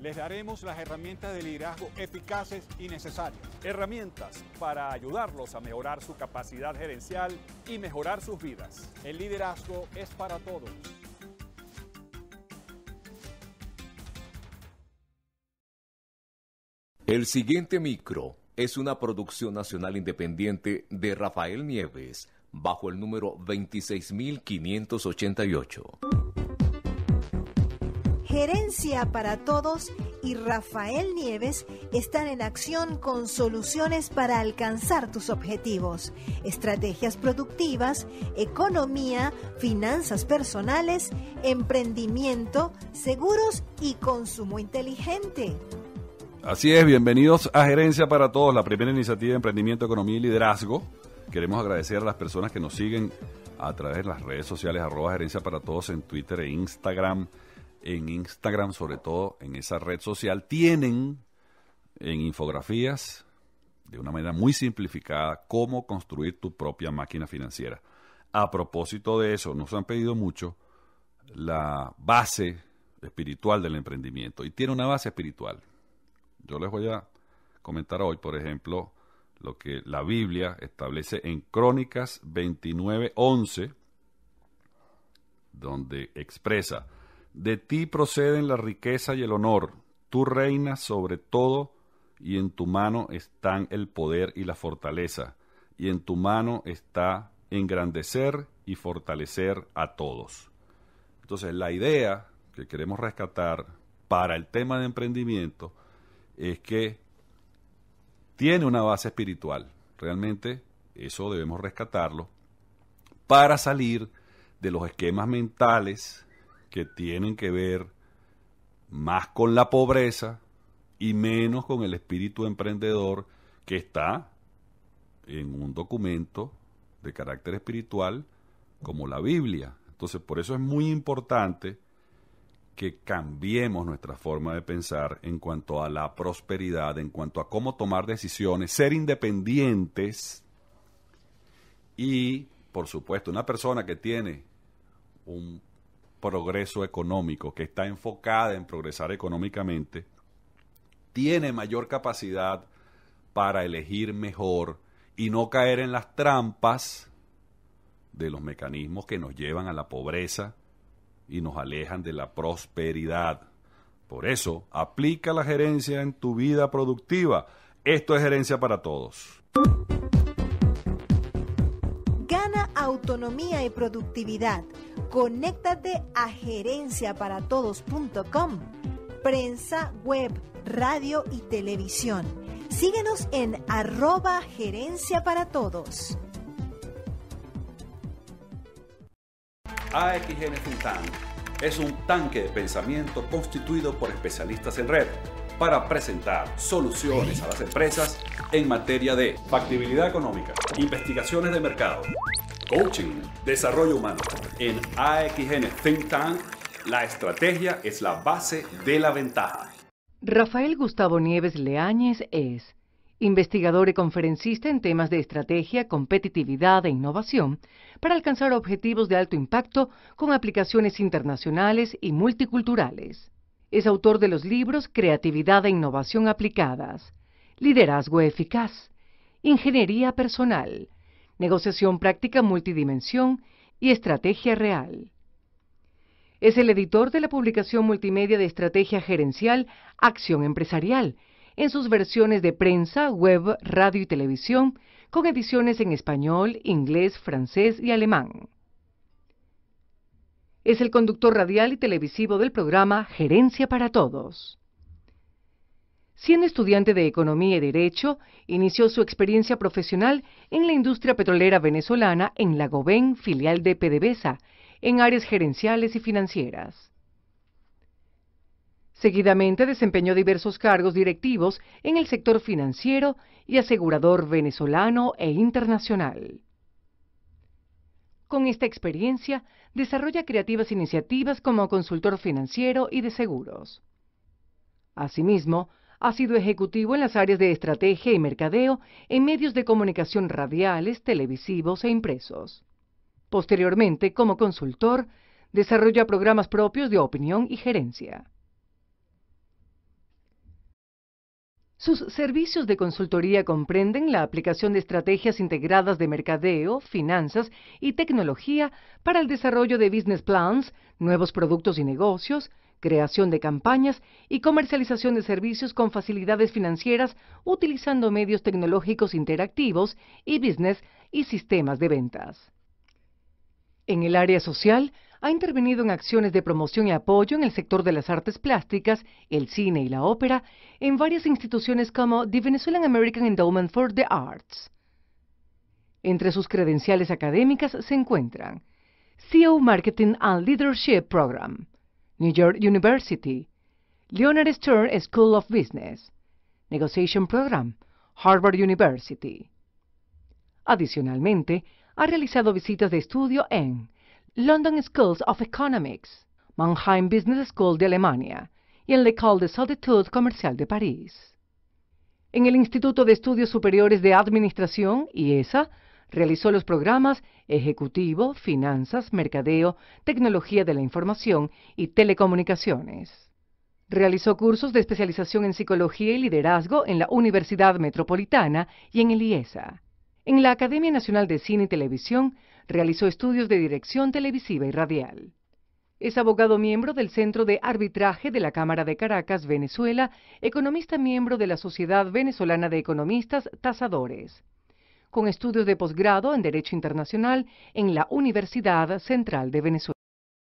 les daremos las herramientas de liderazgo eficaces y necesarias. Herramientas para ayudarlos a mejorar su capacidad gerencial y mejorar sus vidas. El liderazgo es para todos. El siguiente micro es una producción nacional independiente de Rafael Nieves, bajo el número 26588. Gerencia para Todos y Rafael Nieves están en acción con soluciones para alcanzar tus objetivos, estrategias productivas, economía, finanzas personales, emprendimiento, seguros y consumo inteligente. Así es, bienvenidos a Gerencia para Todos, la primera iniciativa de emprendimiento, economía y liderazgo. Queremos agradecer a las personas que nos siguen a través de las redes sociales, arroba Gerencia para Todos en Twitter e Instagram. En Instagram, sobre todo en esa red social, tienen en infografías, de una manera muy simplificada, cómo construir tu propia máquina financiera. A propósito de eso, nos han pedido mucho la base espiritual del emprendimiento. Y tiene una base espiritual. Yo les voy a comentar hoy, por ejemplo, lo que la Biblia establece en Crónicas 29:11, donde expresa, de ti proceden la riqueza y el honor, tú reinas sobre todo y en tu mano están el poder y la fortaleza, y en tu mano está engrandecer y fortalecer a todos. Entonces, la idea que queremos rescatar para el tema de emprendimiento es que tiene una base espiritual. Realmente eso debemos rescatarlo para salir de los esquemas mentales que tienen que ver más con la pobreza y menos con el espíritu emprendedor que está en un documento de carácter espiritual como la Biblia. Entonces, por eso es muy importante que cambiemos nuestra forma de pensar en cuanto a la prosperidad, en cuanto a cómo tomar decisiones, ser independientes y, por supuesto, una persona que tiene un progreso económico, que está enfocada en progresar económicamente, tiene mayor capacidad para elegir mejor y no caer en las trampas de los mecanismos que nos llevan a la pobreza, y nos alejan de la prosperidad. Por eso, aplica la gerencia en tu vida productiva. Esto es gerencia para todos. Gana autonomía y productividad. Conéctate a gerenciaparatodos.com. Prensa, web, radio y televisión. Síguenos en arroba gerencia para todos. AXN es un tanque de pensamiento constituido por especialistas en red para presentar soluciones a las empresas en materia de factibilidad económica, investigaciones de mercado, coaching, desarrollo humano. En AXN Think Tank, la estrategia es la base de la ventaja. Rafael Gustavo Nieves Leáñez es investigador y conferencista en temas de estrategia, competitividad e innovación para alcanzar objetivos de alto impacto con aplicaciones internacionales y multiculturales. Es autor de los libros Creatividad e Innovación Aplicadas, Liderazgo Eficaz, Ingeniería Personal, Negociación Práctica Multidimensión y Estrategia Real. Es el editor de la publicación multimedia de estrategia gerencial Acción Empresarial, en sus versiones de prensa, web, radio y televisión, con ediciones en español, inglés, francés y alemán. Es el conductor radial y televisivo del programa Gerencia para Todos. Siendo estudiante de Economía y Derecho, inició su experiencia profesional en la industria petrolera venezolana en la Goben, filial de PDVSA, en áreas gerenciales y financieras. Seguidamente desempeñó diversos cargos directivos en el sector financiero y asegurador venezolano e internacional. Con esta experiencia, desarrolla creativas iniciativas como consultor financiero y de seguros. Asimismo, ha sido ejecutivo en las áreas de estrategia y mercadeo en medios de comunicación radiales, televisivos e impresos. Posteriormente, como consultor, desarrolla programas propios de opinión y gerencia. Sus servicios de consultoría comprenden la aplicación de estrategias integradas de mercadeo, finanzas y tecnología para el desarrollo de business plans, nuevos productos y negocios, creación de campañas y comercialización de servicios con facilidades financieras utilizando medios tecnológicos interactivos y business y sistemas de ventas. En el área social, ha intervenido en acciones de promoción y apoyo en el sector de las artes plásticas, el cine y la ópera, en varias instituciones como the Venezuelan American Endowment for the Arts. Entre sus credenciales académicas se encuentran CEO Marketing and Leadership Program, New York University, Leonard Stern School of Business, Negotiation Program, Harvard University. Adicionalmente, ha realizado visitas de estudio en London Schools of Economics, Mannheim Business School de Alemania y en l'École des Hautes Comercial de París. En el Instituto de Estudios Superiores de Administración, IESA, realizó los programas Ejecutivo, Finanzas, Mercadeo, Tecnología de la Información y Telecomunicaciones. Realizó cursos de especialización en Psicología y Liderazgo en la Universidad Metropolitana y en el IESA. En la Academia Nacional de Cine y Televisión realizó estudios de dirección televisiva y radial. Es abogado miembro del Centro de Arbitraje de la Cámara de Caracas, Venezuela, economista miembro de la Sociedad Venezolana de Economistas Tasadores, con estudios de posgrado en Derecho Internacional en la Universidad Central de Venezuela.